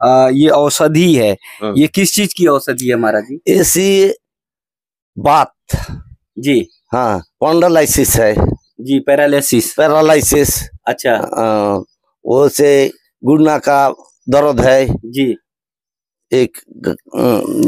आ, ये औषधि है। हम्म। ये किस चीज़ की औषधि है महाराज जी? ऐसी बात। जी। हाँ पॉन्डलाइसिस है। जी पैरालिसिस। पैरालिसिस। अच्छा। वो से गुना का दर्द है। जी। एक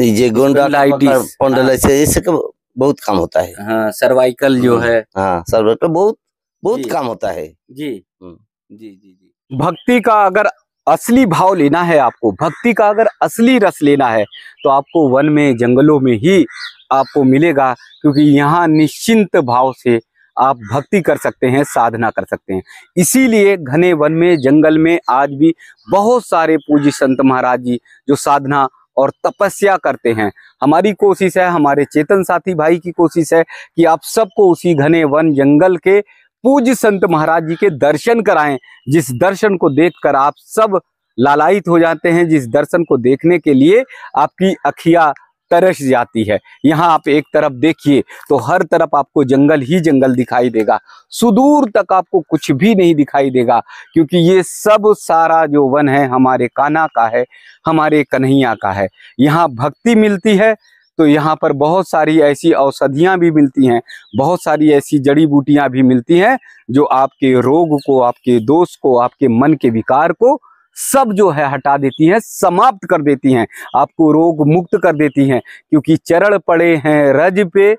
ये गोंडा Spondylitis, पॉन्डलाइसिस इससे का बहुत काम होता है। हाँ सर्वाइकल जो हम्म। है। हाँ सर्वाइकल बहुत बहुत काम होता है। जी। हम्म। जी जी जी। भक्ति का अगर असली भाव लेना है आपको, भक्ति का अगर असली रस लेना है तो आपको वन में, जंगलों में ही आपको मिलेगा, क्योंकि यहाँ निश्चिंत भाव से आप भक्ति कर सकते हैं, साधना कर सकते हैं। इसीलिए घने वन में, जंगल में आज भी बहुत सारे पूज्य संत महाराज जी जो साधना और तपस्या करते हैं। हमारी कोशिश है, हमारे चेतन साथी भाई की कोशिश है कि आप सबको उसी घने वन, जंगल के पूज्य संत महाराज जी के दर्शन कराएँ। जिस दर्शन को देखकर आप सब लालायित हो जाते हैं, जिस दर्शन को देखने के लिए आपकी अखिया तरस जाती है। यहाँ आप एक तरफ़ देखिए तो हर तरफ़ आपको जंगल ही जंगल दिखाई देगा। सुदूर तक आपको कुछ भी नहीं दिखाई देगा, क्योंकि ये सब सारा जो वन है, हमारे काना का है, हमारे कन्हैया का है। यहाँ भक्ति मिलती है तो यहाँ पर बहुत सारी ऐसी औषधियाँ भी मिलती हैं, बहुत सारी ऐसी जड़ी बूटियाँ भी मिलती हैं, जो आपके रोग को, आपके दोष को, आपके मन के विकार को सब जो है हटा देती हैं, समाप्त कर देती हैं, आपको रोग मुक्त कर देती हैं, क्योंकि चरण पड़े हैं, रज पे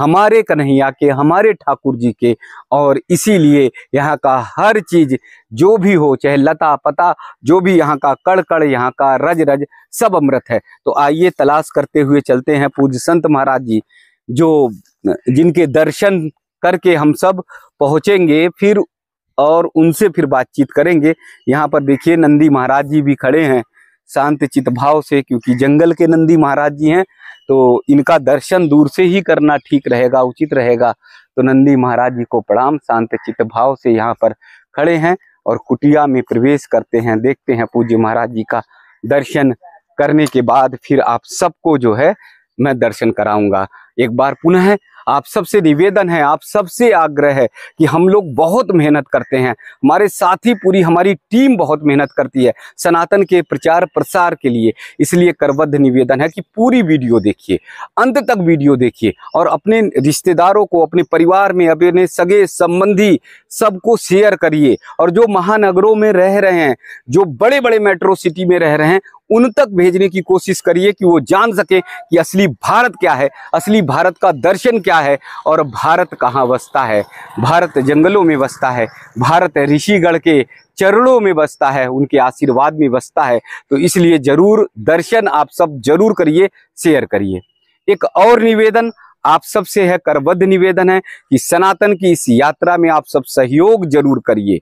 हमारे कन्हैया के, हमारे ठाकुर जी के, और इसीलिए यहाँ का हर चीज़ जो भी हो, चाहे लता पता, जो भी यहाँ का कड़ कड़ यहाँ का रज रज सब अमृत है। तो आइए तलाश करते हुए चलते हैं पूज्य संत महाराज जी, जो जिनके दर्शन करके हम सब पहुँचेंगे, फिर और उनसे फिर बातचीत करेंगे। यहाँ पर देखिए नंदी महाराज जी भी खड़े हैं, शांत चित भाव से, क्योंकि जंगल के नंदी महाराज जी हैं। तो इनका दर्शन दूर से ही करना ठीक रहेगा, उचित रहेगा। तो नंदी महाराज जी को प्रणाम, शांत चित्त भाव से यहाँ पर खड़े हैं और कुटिया में प्रवेश करते हैं, देखते हैं पूज्य महाराज जी का दर्शन करने के बाद फिर आप सबको जो है मैं दर्शन कराऊँगा। एक बार पुनः आप सबसे निवेदन है, आप सबसे आग्रह है कि हम लोग बहुत मेहनत करते हैं। हमारे साथी पूरी, हमारी टीम बहुत मेहनत करती है सनातन के प्रचार प्रसार के लिए। इसलिए करबद्ध निवेदन है कि पूरी वीडियो देखिए, अंत तक वीडियो देखिए और अपने रिश्तेदारों को, अपने परिवार में, अपने सगे संबंधी सबको शेयर करिए। और जो महानगरों में रह रहे हैं, जो बड़े बड़े मेट्रो सिटी में रह रहे हैं, उन तक भेजने की कोशिश करिए कि वो जान सके कि असली भारत क्या है, असली भारत का दर्शन क्या है और भारत कहाँ बसता है? भारत जंगलों में बसता है, भारत ऋषिगढ़ के चरणों में बसता है, उनके आशीर्वाद में बसता है। तो इसलिए ज़रूर दर्शन आप सब ज़रूर करिए, शेयर करिए। एक और निवेदन आप सबसे है करबद्ध निवेदन है कि सनातन की इस यात्रा में आप सब सहयोग ज़रूर करिए।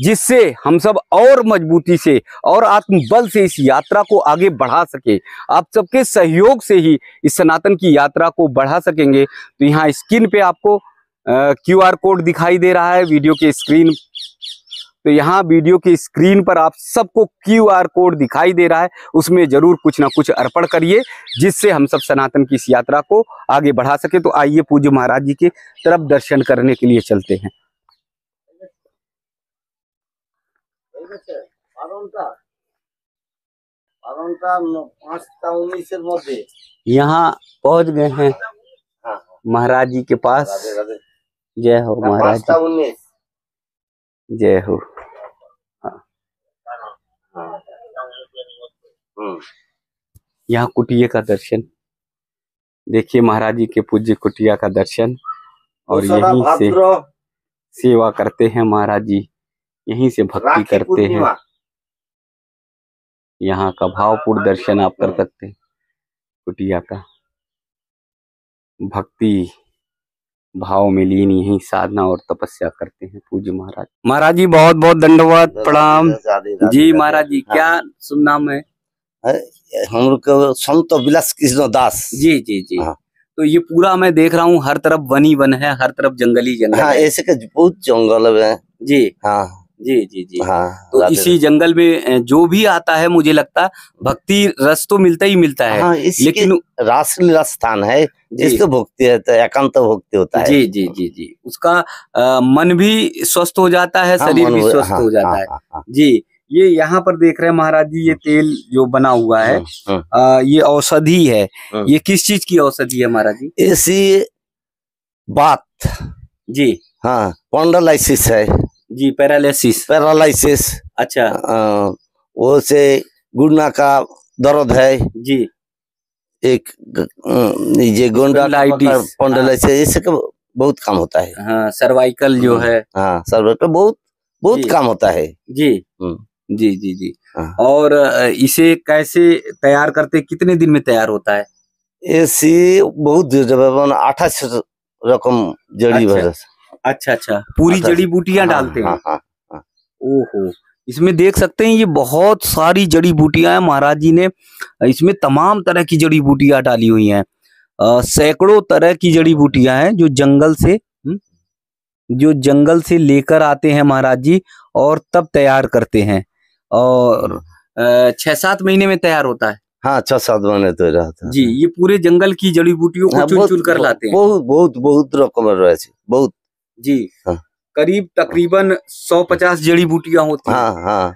जिससे हम सब और मजबूती से और आत्मबल से इस यात्रा को आगे बढ़ा सके। आप सबके सहयोग से ही इस सनातन की यात्रा को बढ़ा सकेंगे। तो यहाँ स्क्रीन पे आपको क्यू आर कोड दिखाई दे रहा है वीडियो के स्क्रीन। तो यहाँ वीडियो के स्क्रीन पर आप सबको क्यू आर कोड दिखाई दे रहा है। उसमें ज़रूर कुछ ना कुछ अर्पण करिए, जिससे हम सब सनातन की इस यात्रा को आगे बढ़ा सके। तो आइए पूज्य महाराज जी के तरफ़ दर्शन करने के लिए चलते हैं। বারোটা বারোটা পাঁচটা উনিশের মধ্যে यहाँ पहुंच गए हैं हाँ महाराज जी के पास রাধে রাধে जय हो महाराज পাঁচটা উনিশ जी जय हो হুম यहाँ कुटिया का दर्शन देखिए महाराज जी के पूज्य कुटिया का दर्शन और দোসরা यहीं से ভাদ্র सेवा करते हैं महाराज जी यहीं से भक्ति करते हैं। यहाँ का भावपूर्ण दर्शन आप कर सकते हैं कुटिया का। भक्ति भाव में लीन यही साधना और तपस्या करते हैं पूज्य महाराज। महाराज जी बहुत बहुत धन्यवाद प्रणाम। जी महाराज जी क्या हाँ। शुभ नाम है? हम लोग संत विलास कृष्ण दास। जी जी जी। हाँ। तो ये पूरा मैं देख रहा हूँ हर तरफ़ वन ही वन है हर तरफ़ जंगली जंगल हाँ, ऐसे बहुत जंगल है। जी। हाँ। जी जी जी। हाँ तो इसी जंगल में जो भी आता है मुझे लगता भक्ति रस तो मिलता ही मिलता है। हाँ लेकिन रासलीला स्थान है जी। इसको भक्ति है तो एकांत भक्ति होता है। जी जी जी जी। उसका अ, मन भी स्वस्थ हो जाता है हाँ, शरीर भी स्वस्थ हाँ, हो जाता हाँ, है। हाँ, हाँ। जी ये यहाँ पर देख रहे हैं महाराज जी ये तेल जो बना हुआ है हम्म, हम्म। आ, ये औषधि है। हम्म। ये किस चीज़ की औषधि है महाराज जी? ऐसी बात। जी। हाँ पॉन्डलाइसिस है। जी पैरालिसिस पैरालिसिस अच्छा। वो से गुर्ना का दर्द है। जी। एक ये गोंडा इससे का बहुत काम होता है। हाँ सर्वाइकल जो। है हाँ। सर पे बहुत बहुत काम होता है। जी। हम्म। जी जी जी। हाँ। और इसे कैसे तैयार करते कितने दिन में तैयार होता है? ऐसी बहुत अठाईस रकम जड़ी अच्छा, अच्छा अच्छा। पूरी अच्छा, जड़ी बूटियाँ डालते हैं। हाँ, हाँ, ओहो इसमें देख सकते हैं ये बहुत सारी जड़ी बूटियाँ हैं महाराज जी ने इसमें तमाम तरह की जड़ी बूटियाँ डाली हुई हैं। सैकड़ों तरह की जड़ी बूटियाँ हैं जो जंगल से हम्म, जो जंगल से लेकर आते हैं महाराज जी और तब तैयार करते हैं। और छह सात महीने में तैयार होता है। हाँ छह सात महीने तो रहता है। जी ये पूरे जंगल की जड़ी बूटियों को हाँ, चुन चुन कर लाते हैं। बहुत बहुत बहुत रकम रहे बहुत। जी। हाँ। करीब तकरीबन सौ पचास जड़ी बूटियाँ होती हैं। हाँ हाँ।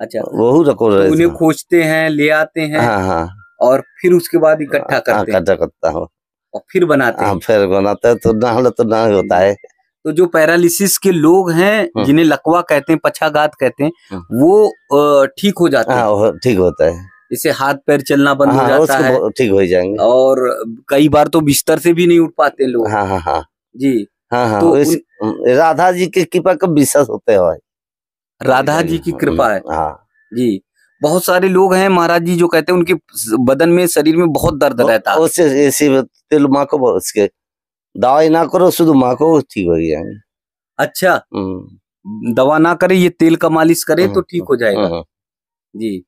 अच्छा। तो उन्हें खोजते हैं ले आते हैं हाँ हाँ। और फिर उसके बाद इकट्ठा हाँ, करते हैं। इकट्ठा करता हूँ। और फिर बनाते हाँ हैं। फिर बनाते हैं तो ना तो ना होता है। तो जो पैरालिसिस के लोग हैं हम्म। जिन्हें लकवा कहते हैं पछाघात कहते हैं। वो ठीक हो जाते हैं। हाँ ठीक होता है। जैसे हाथ पैर चलना बंद हाँ, हो हाँ जाता है ठीक हो जाएँगे। और कई बार तो बिस्तर से भी नहीं उठ पाते लोग। हाँ हाँ हाँ। जी। हाँ हाँ तो इस- राधा जी की कृपा का विश्वास होते हैं राधा जी की कृपा है। हाँ। जी। बहुत सारे लोग हैं महाराज जी जो कहते हैं उनके बदन में शरीर में बहुत दर्द रहता। है उससे ऐसे तेल माँ को उसके दवाई ना करो शुद्ध माँ को ठीक हो। जाएँगे अच्छा। हम्म, दवा ना करे ये तेल का मालिश करे तो हम्म, ठीक हो जाएगा। हम्म, जी।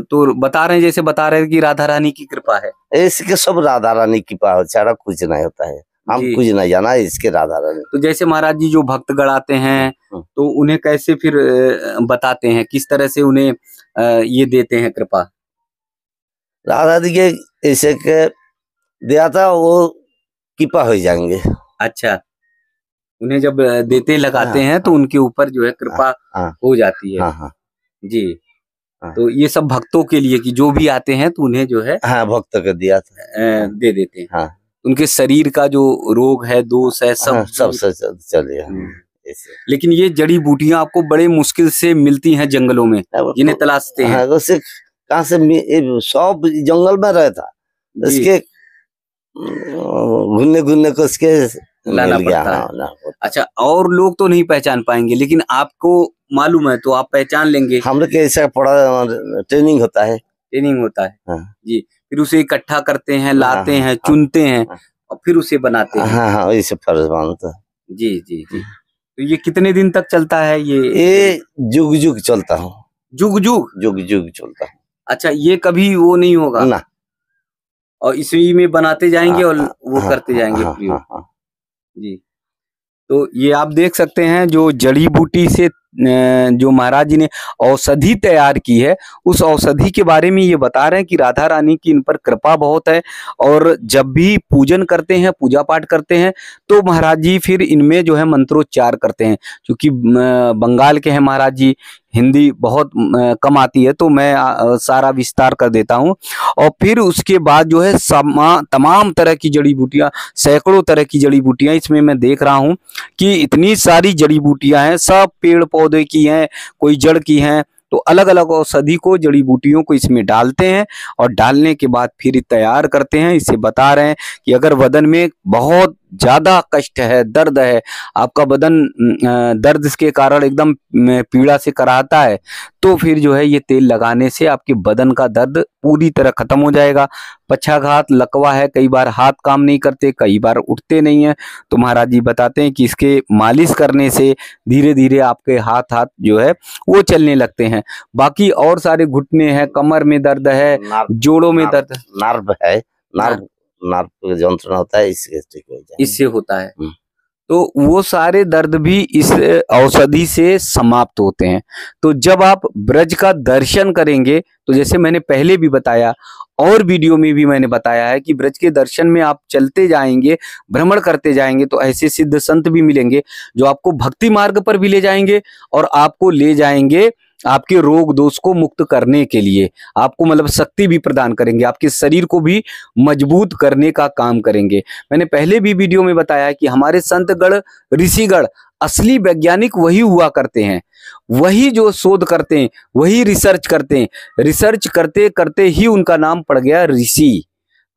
तो बता रहे हैं जैसे बता रहे हैं कि राधा रानी की कृपा है। इसके सब राधा रानी की कृपा सारा कुछ नहीं होता है। हम कुछ नहीं जाना इसके राधा रानी। तो जैसे महाराज जी जो भक्त गढ़ाते हैं हम्म। तो उन्हें कैसे फिर बताते हैं? किस तरह से उन्हें ये देते हैं कृपा? राधा जी के ऐसे के दिया था वो कृपा हो जाएँगे। अच्छा। उन्हें जब देते लगाते हाँ, हैं तो उनके ऊपर जो है कृपा हाँ। हो। जाती है। हाँ हाँ। जी। हाँ। तो ये सब भक्तों के लिए कि जो भी आते हैं तो उन्हें जो है हाँ भक्त को दिया था। दे देते हैं। हाँ। उनके शरीर का जो रोग है दोष है सब हाँ, सब चलिए हम्म। लेकिन ये जड़ी बूटियाँ आपको बड़े मुश्किल से मिलती हैं जंगलों में जिन्हें तलाशते हैं। हाँ उससे से मी- सब जंगल में रहता। इसके घूमने घूमने को उसके लाना पड़ता है। हाँ, अच्छा और लोग तो नहीं पहचान पाएँगे लेकिन आपको मालूम है तो आप पहचान लेंगे। हम लोग ऐसा पड़ा ट्रेनिंग होता है। ट्रेनिंग होता है। हाँ। जी फिर उसे इकट्ठा करते हैं लाते हाँ, हैं हाँ, चुनते हैं हाँ। और फिर उसे बनाते हैं। हाँ हाँ फ़र्ज़ मानता है। जी जी जी। तो ये कितने दिन तक चलता है ये? ये जुग जुग चलता हूँ। जुग जुग जुग जुग चलता हूँ। अच्छा ये कभी वो नहीं होगा? ना। और इसी में बनाते जाएँगे और हाँ, वो हाँ, करते जाएँगे हाँ, प्रयोग हाँ, हाँ। जी। तो ये आप देख सकते हैं जो जड़ी बूटी से जो महाराज जी ने औषधि तैयार की है, उस औषधि के बारे में ये बता रहे हैं कि राधा रानी की इन पर कृपा बहुत है और जब भी पूजन करते हैं पूजा पाठ करते हैं तो महाराज जी फिर इनमें जो है मंत्रोच्चार करते हैं, क्योंकि बंगाल के हैं महाराज जी हिंदी बहुत कम आती है तो मैं सारा विस्तार कर देता हूँ। और फिर उसके बाद जो है तमाम तरह की जड़ी बूटियाँ, सैकड़ों तरह की जड़ी बूटियाँ इसमें मैं देख रहा हूँ कि इतनी सारी जड़ी बूटियाँ हैं, सब पेड़ पौधे की हैं, कोई जड़ की हैं तो अलग अलग औषधि को जड़ी बूटियों को इसमें डालते हैं और डालने के बाद फिर तैयार करते हैं। इसे बता रहे हैं कि अगर वदन में बहुत ज़्यादा कष्ट है दर्द है आपका बदन दर्द के कारण एकदम पीड़ा से कराता है तो फिर जो है ये तेल लगाने से आपके बदन का दर्द पूरी तरह खत्म हो जाएगा। पक्षाघात लकवा है कई बार हाथ काम नहीं करते कई बार उठते नहीं है। तो महाराज जी बताते हैं कि इसके मालिश करने से धीरे धीरे आपके हाथ हाथ जो है वो चलने लगते हैं। बाकी और सारे घुटने हैं कमर में दर्द है जोड़ों में दर्द नार्व है नार्व नार्व का जंत्रणा होता है इसके ठीक हो जाए इससे होता है। हम्म। तो वो सारे दर्द भी इस औषधि से समाप्त होते हैं। तो जब आप ब्रज का दर्शन करेंगे तो जैसे मैंने पहले भी बताया और वीडियो में भी मैंने बताया है कि ब्रज के दर्शन में आप चलते जाएँगे भ्रमण करते जाएँगे तो ऐसे सिद्ध संत भी मिलेंगे जो आपको भक्ति मार्ग पर भी ले जाएँगे और आपको ले जाएँगे आपके रोग दोष को मुक्त करने के लिए आपको मतलब शक्ति भी प्रदान करेंगे, आपके शरीर को भी मज़बूत करने का काम करेंगे। मैंने पहले भी वीडियो में बताया कि हमारे संतगढ़ ऋषिगढ़ असली वैज्ञानिक वही हुआ करते हैं, वही जो शोध करते हैं, वही रिसर्च करते हैं। रिसर्च करते करते ही उनका नाम पड़ गया ऋषि।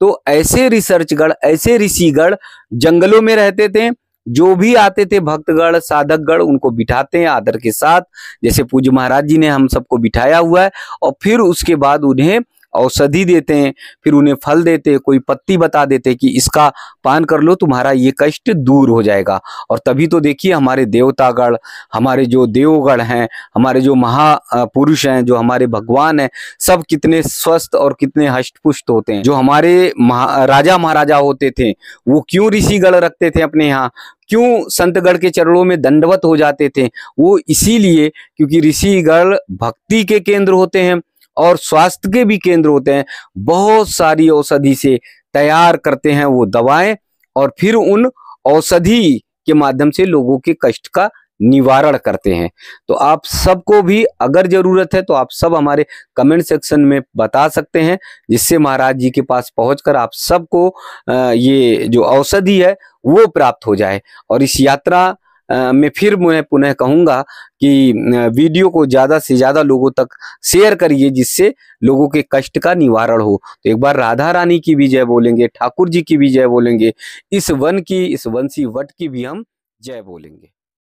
तो ऐसे रिसर्चगढ़ ऐसे ऋषिगढ़ जंगलों में रहते थे जो भी आते थे भक्तगण, साधकगण, उनको बिठाते हैं आदर के साथ। जैसे पूज्य महाराज जी ने हम सबको बिठाया हुआ है और फिर उसके बाद उन्हें औषधि देते हैं, फिर उन्हें फल देते हैं, कोई पत्ती बता देते हैं कि इसका पान कर लो, तुम्हारा ये कष्ट दूर हो जाएगा। और तभी तो देखिए हमारे देवतागढ़ हमारे जो देवगढ़ हैं, हमारे जो महापुरुष हैं, जो हमारे भगवान हैं, सब कितने स्वस्थ और कितने हष्टपुष्ट होते हैं। जो हमारे महा, राजा महाराजा होते थे, वो क्यों ऋषिगढ़ रखते थे अपने यहाँ? क्यों संतगढ़ के चरणों में दंडवत हो जाते थे? वो इसीलिए क्योंकि ऋषिगढ़ भक्ति के केंद्र होते हैं। और स्वास्थ्य के भी केंद्र होते हैं। बहुत सारी औषधि से तैयार करते हैं वो दवाएँ और फिर उन औषधि के माध्यम से लोगों के कष्ट का निवारण करते हैं। तो आप सबको भी अगर ज़रूरत है तो आप सब हमारे कमेंट सेक्शन में बता सकते हैं, जिससे महाराज जी के पास पहुंचकर आप सबको ये जो औषधि है वो प्राप्त हो जाए। और इस यात्रा में फिर मैं पुनः कहूँगा कि वीडियो को ज़्यादा से ज़्यादा लोगों तक शेयर करिए जिससे लोगों के कष्ट का निवारण हो। तो एक बार राधा रानी की भी जय बोलेंगे, ठाकुर जी की भी जय बोलेंगे, इस वन की, इस वंशी वट की भी हम जय बोलेंगे।